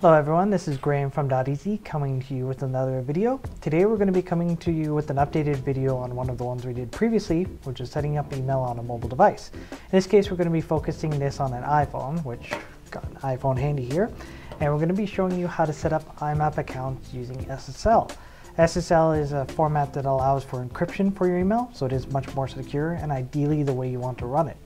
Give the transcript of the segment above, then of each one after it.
Hello everyone, this is Graham from Doteasy coming to you with another video. Today we're going to be coming to you with an updated video on one of the ones we did previously, which is setting up email on a mobile device. In this case we're going to be focusing this on an iPhone, which got an iPhone handy here, and we're going to be showing you how to set up IMAP accounts using SSL. SSL is a format that allows for encryption for your email, so it is much more secure and ideally the way you want to run it.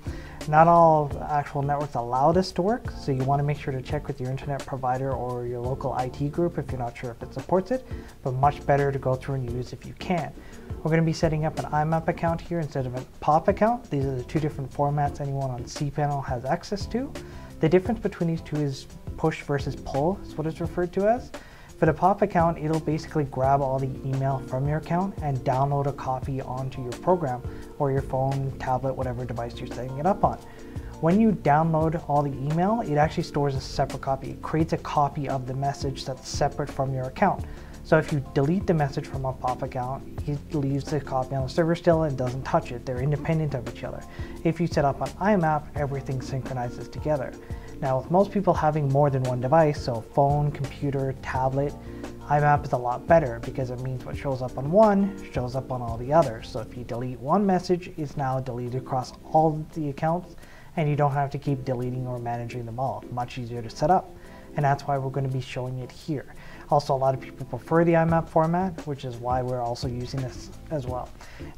Not all actual networks allow this to work, so you want to make sure to check with your internet provider or your local IT group if you're not sure if it supports it, but much better to go through and use if you can. We're going to be setting up an IMAP account here instead of a POP account. These are the two different formats anyone on cPanel has access to. The difference between these two is push versus pull is what it's referred to as. For the POP account, it'll basically grab all the email from your account and download a copy onto your program or your phone, tablet, whatever device you're setting it up on. When you download all the email, it actually stores a separate copy. It creates a copy of the message that's separate from your account. So if you delete the message from a POP account, it leaves the copy on the server still and doesn't touch it. They're independent of each other. If you set up an IMAP, everything synchronizes together. Now with most people having more than one device, so phone, computer, tablet, IMAP is a lot better because it means what shows up on one shows up on all the others. So if you delete one message, it's now deleted across all the accounts and you don't have to keep deleting or managing them all. Much easier to set up. And that's why we're going to be showing it here. Also, a lot of people prefer the IMAP format, which is why we're also using this as well.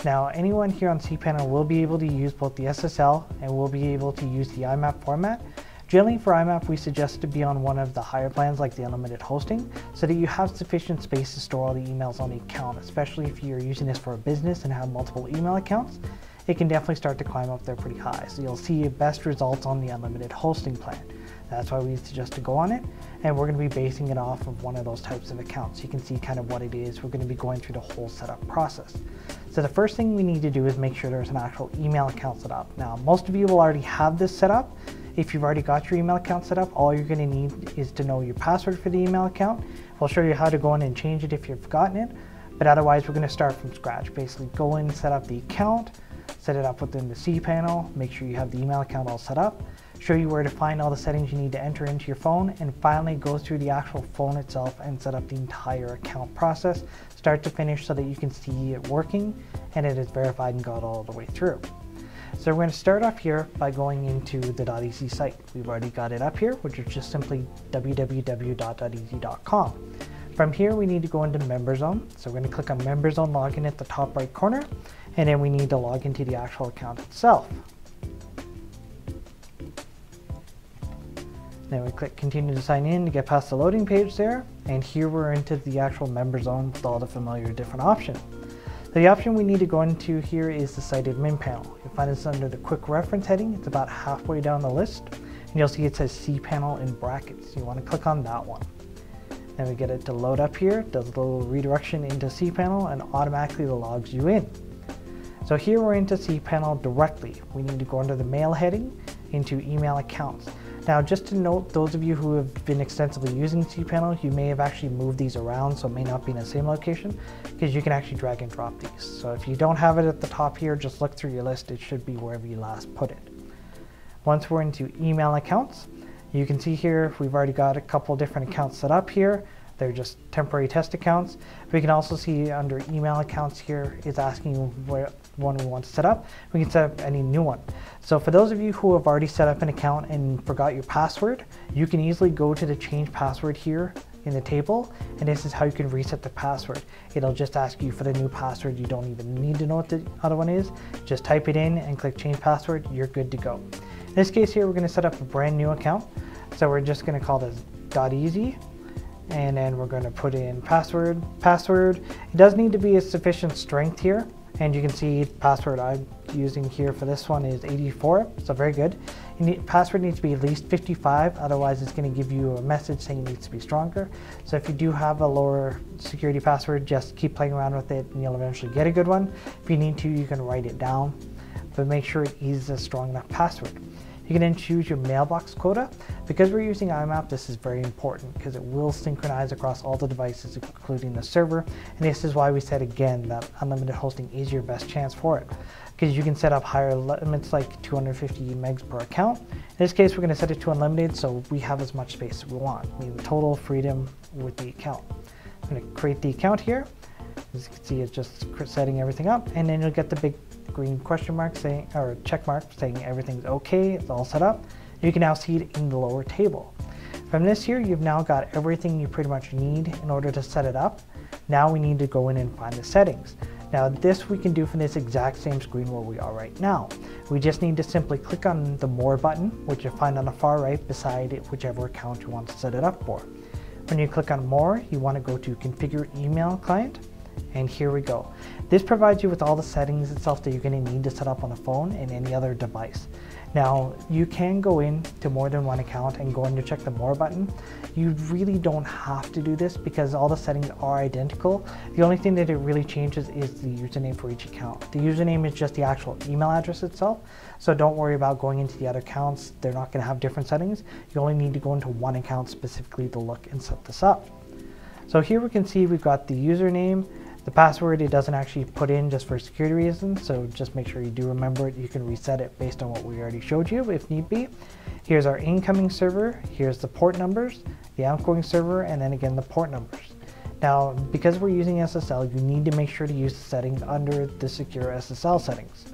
Now, anyone here on cPanel will be able to use both the SSL and will be able to use the IMAP format. Generally for IMAP, we suggest to be on one of the higher plans like the unlimited hosting so that you have sufficient space to store all the emails on the account, especially if you're using this for a business and have multiple email accounts. It can definitely start to climb up there pretty high. So you'll see best results on the unlimited hosting plan. That's why we suggest to go on it. And we're going to be basing it off of one of those types of accounts. You can see kind of what it is. We're going to be going through the whole setup process. So the first thing we need to do is make sure there's an actual email account set up. Now, most of you will already have this set up. If you've already got your email account set up, all you're going to need is to know your password for the email account. We'll show you how to go in and change it if you've forgotten it. But otherwise, we're going to start from scratch. Basically, go in, set up the account, set it up within the cPanel, make sure you have the email account all set up, show you where to find all the settings you need to enter into your phone, and finally go through the actual phone itself and set up the entire account process, start to finish so that you can see it working and it is verified and got all the way through. So we're going to start off here by going into the Doteasy site. We've already got it up here, which is just simply www.doteasy.com. From here, we need to go into Member Zone. So we're going to click on Member Zone Login at the top right corner, and then we need to log into the actual account itself. Then we click continue to sign in to get past the loading page there. And here we're into the actual member zone with all the familiar different options. The option we need to go into here is the site admin panel. You'll find this under the quick reference heading. It's about halfway down the list. And you'll see it says cPanel in brackets. You want to click on that one. Then we get it to load up here, does a little redirection into cPanel and automatically logs you in. So here we're into cPanel directly. We need to go under the mail heading into email accounts. Now just to note, those of you who have been extensively using cPanel, you may have actually moved these around so it may not be in the same location because you can actually drag and drop these. So if you don't have it at the top here, just look through your list. It should be wherever you last put it. Once we're into email accounts, you can see here we've already got a couple different accounts set up here. They're just temporary test accounts. We can also see under email accounts here, it's asking what one we want to set up. We can set up any new one. So for those of you who have already set up an account and forgot your password, you can easily go to the change password here in the table and this is how you can reset the password. It'll just ask you for the new password. You don't even need to know what the other one is. Just type it in and click change password. You're good to go. In this case here, we're going to set up a brand new account. So we're just going to call this Doteasy and then we're going to put in password. Password, it does need to be a sufficient strength here. And you can see password I'm using here for this one is 84, so very good. Need, password needs to be at least 55, otherwise it's going to give you a message saying it needs to be stronger. So if you do have a lower security password, just keep playing around with it and you'll eventually get a good one. If you need to, you can write it down, but make sure it is a strong enough password. You can then choose your mailbox quota. Because we're using IMAP, this is very important because it will synchronize across all the devices, including the server. And this is why we said again that unlimited hosting is your best chance for it. Because you can set up higher limits like 250 megs per account. In this case, we're going to set it to unlimited so we have as much space as we want, meaning total freedom with the account. I'm going to create the account here. As you can see, it's just setting everything up, and then you'll get the big green question mark saying, or check mark saying everything's okay, it's all set up. You can now see it in the lower table. From this here, you've now got everything you pretty much need in order to set it up. Now we need to go in and find the settings. Now this we can do from this exact same screen where we are right now. We just need to simply click on the more button, which you'll find on the far right beside whichever account you want to set it up for. When you click on more, you want to go to configure email client and here we go. This provides you with all the settings itself that you're going to need to set up on a phone and any other device. Now, you can go in to more than one account and go in to check the more button. You really don't have to do this because all the settings are identical. The only thing that it really changes is the username for each account. The username is just the actual email address itself. So don't worry about going into the other accounts. They're not going to have different settings. You only need to go into one account specifically to look and set this up. So here we can see we've got the username, the password it doesn't actually put in just for security reasons, so just make sure you do remember it. You can reset it based on what we already showed you if need be. Here's our incoming server, here's the port numbers, the outgoing server, and then again the port numbers. Now, because we're using SSL, you need to make sure to use the settings under the secure SSL settings.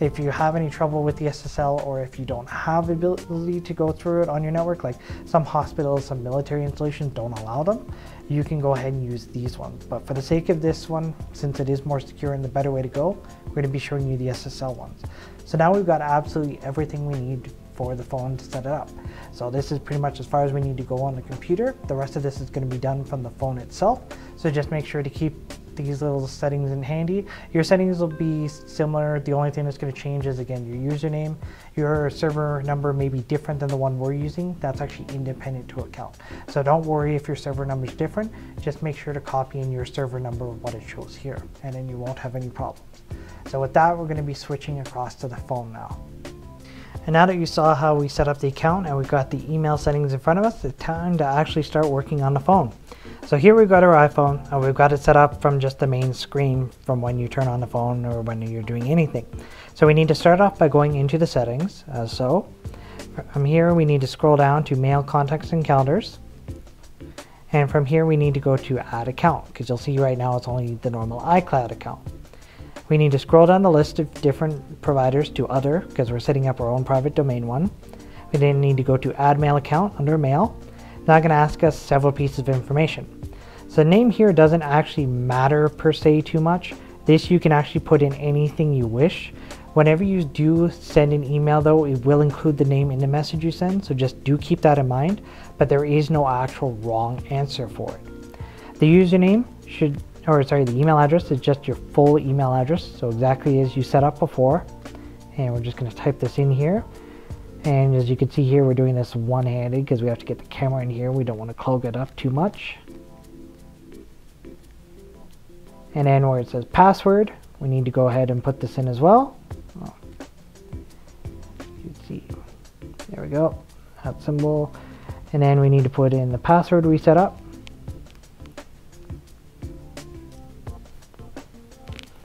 If you have any trouble with the SSL or if you don't have the ability to go through it on your network, like some hospitals, some military installations don't allow them, you can go ahead and use these ones. But for the sake of this one, since it is more secure and the better way to go, we're going to be showing you the SSL ones. So now we've got absolutely everything we need for the phone to set it up. So this is pretty much as far as we need to go on the computer. The rest of this is going to be done from the phone itself. So just make sure to keep these little settings in handy. Your settings will be similar. The only thing that's going to change is again your username. Your server number may be different than the one we're using. That's actually independent to account. So don't worry if your server number is different. Just make sure to copy in your server number of what it shows here and then you won't have any problems. So with that, we're going to be switching across to the phone now. And now that you saw how we set up the account and we've got the email settings in front of us, it's time to actually start working on the phone. So here we've got our iPhone and we've got it set up from just the main screen from when you turn on the phone or when you're doing anything. So we need to start off by going into the settings as so. From here we need to scroll down to mail contacts and calendars. And from here we need to go to add account because you'll see right now it's only the normal iCloud account. We need to scroll down the list of different providers to other because we're setting up our own private domain one. We then need to go to add mail account under mail now going to ask us several pieces of information. So the name here doesn't actually matter per se too much. This you can actually put in anything you wish. Whenever you do send an email though, it will include the name in the message you send, so just do keep that in mind, but there is no actual wrong answer for it. The username should, or sorry, the email address is just your full email address, so exactly as you set up before. And we're just gonna type this in here. And as you can see here, we're doing this one-handed because we have to get the camera in here. We don't want to clog it up too much. And then where it says password, we need to go ahead and put this in as well. You can see, there we go, that symbol. And then we need to put in the password we set up.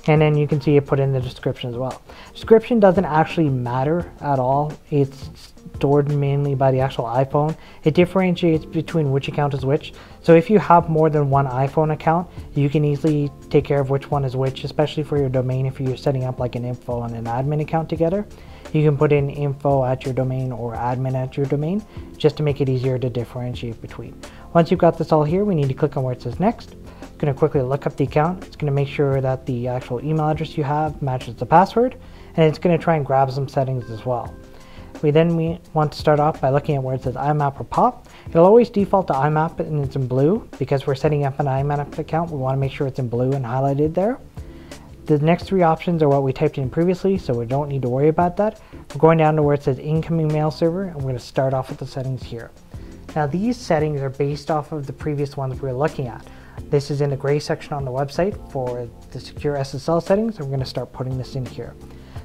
And then you can see it put in the description as well. Description doesn't actually matter at all. It's stored mainly by the actual iPhone. It differentiates between which account is which. So if you have more than one iPhone account, you can easily take care of which one is which, especially for your domain if you're setting up like an info and an admin account together. You can put in info at your domain or admin at your domain just to make it easier to differentiate between. Once you've got this all here, we need to click on where it says next going to quickly look up the account. It's going to make sure that the actual email address you have matches the password, and it's going to try and grab some settings as well. We then we want to start off by looking at where it says IMAP or POP. It'll always default to IMAP and it's in blue because we're setting up an IMAP account. We want to make sure it's in blue and highlighted there. The next three options are what we typed in previously, so we don't need to worry about that. We're going down to where it says incoming mail server, and we're going to start off with the settings here. Now these settings are based off of the previous ones we were looking at. This is in the gray section on the website for the secure SSL settings. I'm going to start putting this in here.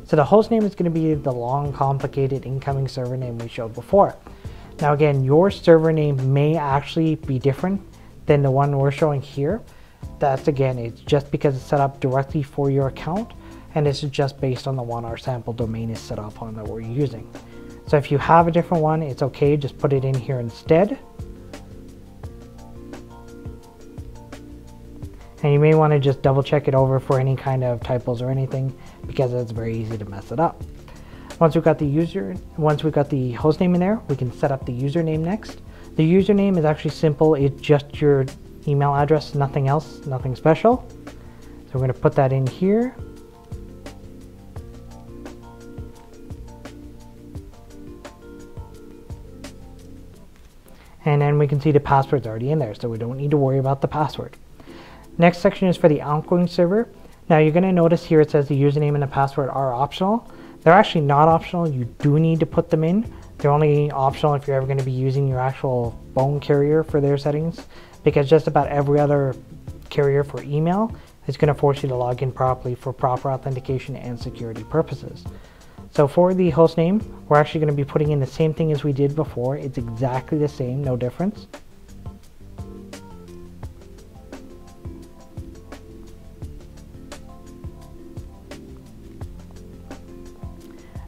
So the host name is going to be the long, complicated incoming server name we showed before. Now again, your server name may actually be different than the one we're showing here. That's again, it's just because it's set up directly for your account and this is just based on the one our sample domain is set up on that we're using. So if you have a different one, it's okay, just put it in here instead. And you may want to just double check it over for any kind of typos or anything because it's very easy to mess it up. Once we've got the user, once we've got the host name in there, we can set up the username next. The username is actually simple. It's just your email address, nothing else, nothing special. So we're going to put that in here. And then we can see the password's already in there, so we don't need to worry about the password. Next section is for the outgoing server. Now you're going to notice here it says the username and the password are optional. They're actually not optional. You do need to put them in. They're only optional if you're ever going to be using your actual phone carrier for their settings because just about every other carrier for email is going to force you to log in properly for proper authentication and security purposes. So for the host name, we're actually going to be putting in the same thing as we did before. It's exactly the same, no difference.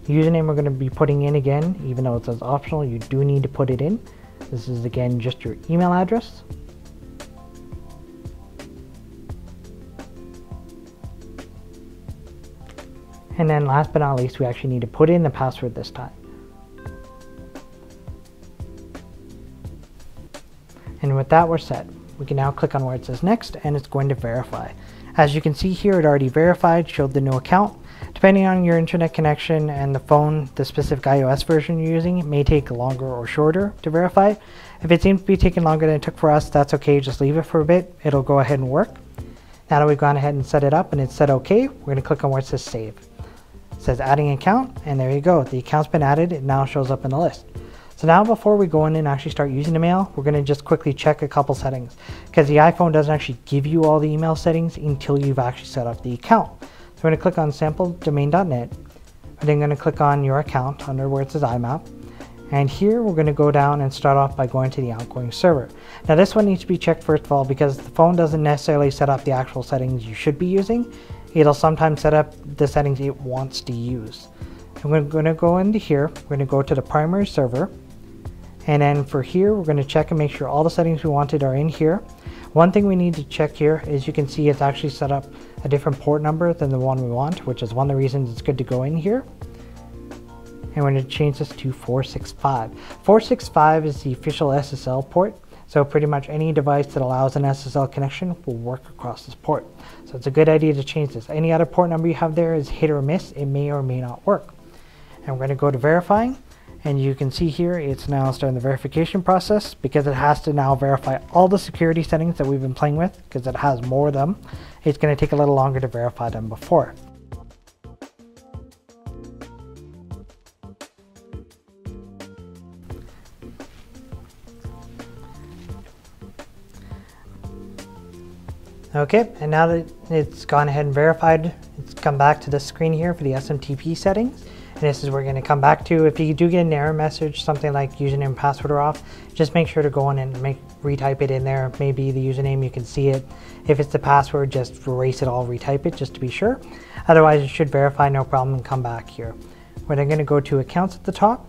Username we're going to be putting in again, even though it says optional, you do need to put it in. This is again just your email address. And then last but not least, we actually need to put in the password this time. And with that, we're set. We can now click on where it says next and it's going to verify. As you can see here, it already verified, showed the new account. Depending on your internet connection and the phone, the specific iOS version you're using, may take longer or shorter to verify. If it seems to be taking longer than it took for us, that's okay, just leave it for a bit. It'll go ahead and work. Now that we've gone ahead and set it up and it's said okay, we're gonna click on where it says save. It says adding account, and there you go. The account's been added, it now shows up in the list. So now before we go in and actually start using the mail, we're going to just quickly check a couple settings because the iPhone doesn't actually give you all the email settings until you've actually set up the account. So going to click on sampledomain.net. and then going to click on your account under where it says IMAP. And here we're going to go down and start off by going to the outgoing server. Now this one needs to be checked first of all because the phone doesn't necessarily set up the actual settings you should be using. It'll sometimes set up the settings it wants to use. And we're going to go into here. We're going to go to the primary server. And then for here, we're going to check and make sure all the settings we wanted are in here. One thing we need to check here is you can see it's actually set up a different port number than the one we want, which is one of the reasons it's good to go in here. And we're going to change this to 465. 465 is the official SSL port. So pretty much any device that allows an SSL connection will work across this port. So it's a good idea to change this. Any other port number you have there is hit or miss. It may or may not work. And we're going to go to verifying. And you can see here, it's now starting the verification process because it has to now verify all the security settings that we've been playing with because it has more of them. It's going to take a little longer to verify them before. Okay, and now that it's gone ahead and verified, it's come back to the screen here for the SMTP settings. This is we're going to come back to. If you do get an error message, something like username and password are off, just make sure to go in and make retype it in there. Maybe the username, you can see it. If it's the password, just erase it all, retype it just to be sure. Otherwise, it should verify no problem and come back here. We're then going to go to accounts at the top.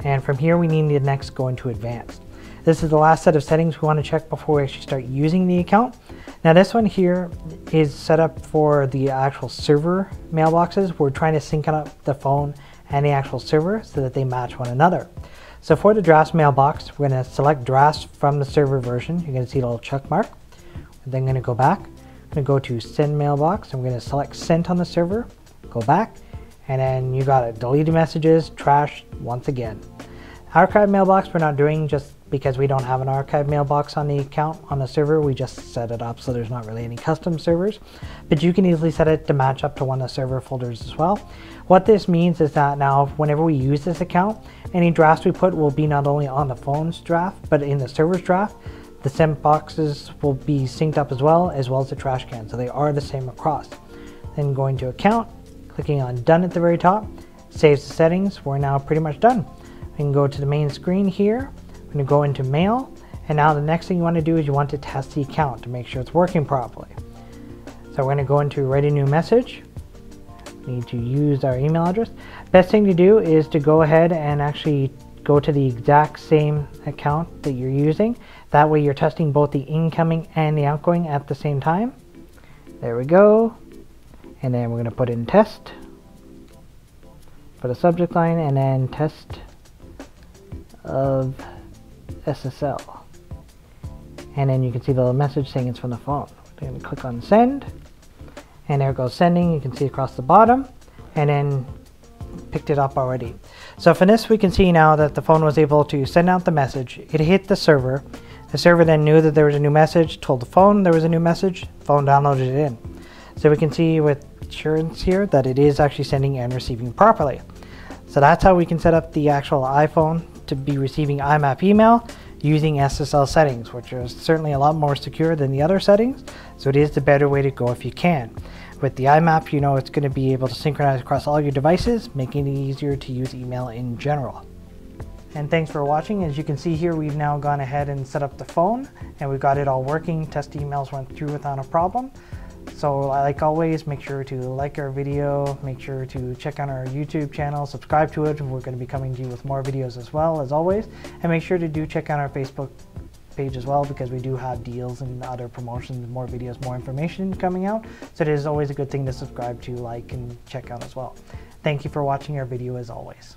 And from here, we need to next go into advanced. This is the last set of settings we want to check before we actually start using the account. Now this one here is set up for the actual server mailboxes. We're trying to sync up the phone and the actual server so that they match one another. So for the drafts mailbox, we're going to select drafts from the server version. You're going to see a little check mark. We're then going to go back. I'm going to go to send mailbox. I'm going to select sent on the server, go back, and then you got it. Deleted messages, trash, once again. Archive mailbox we're not doing just because we don't have an archive mailbox on the account on the server, we just set it up so there's not really any custom servers. But you can easily set it to match up to one of the server folders as well. What this means is that now whenever we use this account, any drafts we put will be not only on the phone's draft, but in the server's draft. The sent boxes will be synced up as well, as well as the trash can. So they are the same across. Then going to account, Clicking on done at the very top saves the settings. We're now pretty much done. We can go to the main screen here. I'm to go into mail and now the next thing you want to do is you want to test the account to make sure it's working properly. So we're going to go into write a new message. We need to use our email address. Best thing to do is to go ahead and actually go to the exact same account that you're using. That way you're testing both the incoming and the outgoing at the same time. There we go. And then we're going to put in test. Put a subject line and then test of SSL. And then you can see the little message saying it's from the phone. We're going to click on send. And there it goes sending. You can see across the bottom. And then picked it up already. So from this we can see now that the phone was able to send out the message. It hit the server. The server then knew that there was a new message, told the phone there was a new message, phone downloaded it in. So we can see with assurance here that it is actually sending and receiving properly. So that's how we can set up the actual iPhone to be receiving IMAP email using SSL settings, which is certainly a lot more secure than the other settings. So it is the better way to go if you can. With the IMAP, you know it's going to be able to synchronize across all your devices, making it easier to use email in general. And thanks for watching. As you can see here, we've now gone ahead and set up the phone and we've got it all working. Test emails went through without a problem. So like always, make sure to like our video, make sure to check on our YouTube channel, subscribe to it. We're going to be coming to you with more videos as well as always. And make sure to do check out our Facebook page as well because we do have deals and other promotions, more videos, more information coming out. So it is always a good thing to subscribe to, like, and check out as well. Thank you for watching our video as always.